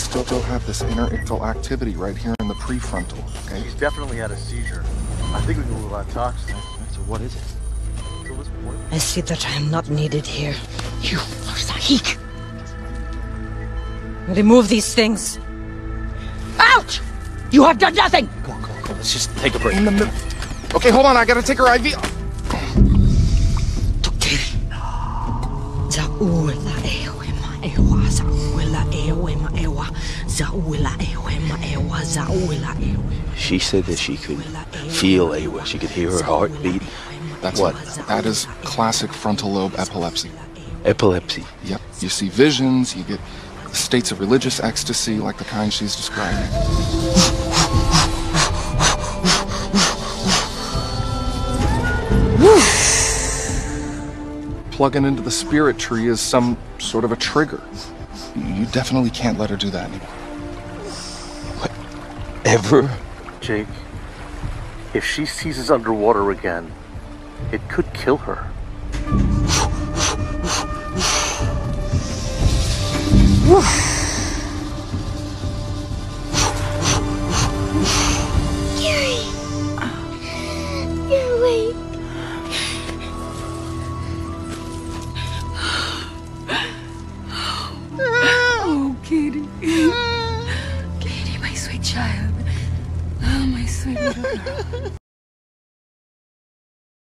still still have this interictal activity right here in the prefrontal. Okay. He's definitely had a seizure. I think we can rule out toxin. So what is it? So let's it. I see that I am not needed here. You are Tsahik. Remove these things. Out! You have done nothing! Come on, come on, come on. Let's just take a break. In the middle. Okay, hold on. I gotta take her IV. Zauela ehema ewa, zauela ehema ewa, She said that she could feel Eywa. She could hear her heartbeat. That's What? That is classic frontal lobe epilepsy. Epilepsy. Yep. You see visions. You get states of religious ecstasy, like the kind she's describing. Plugging into the spirit tree is some sort of a trigger. You definitely can't let her do that anymore. Ever? Jake, if she seizes underwater again, it could kill her. Kiri! You're awake. Oh, Katie. Katie, my sweet child. Sweet little girl.